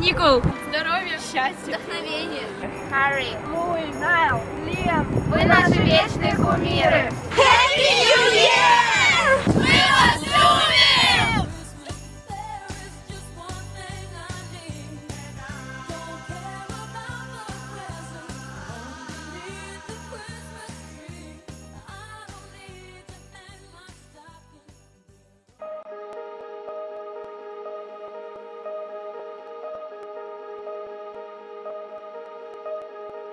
каникул, здоровья, счастья, вдохновения. Харри, Луи, Найл, Лев. Вы наши вечные кумиры.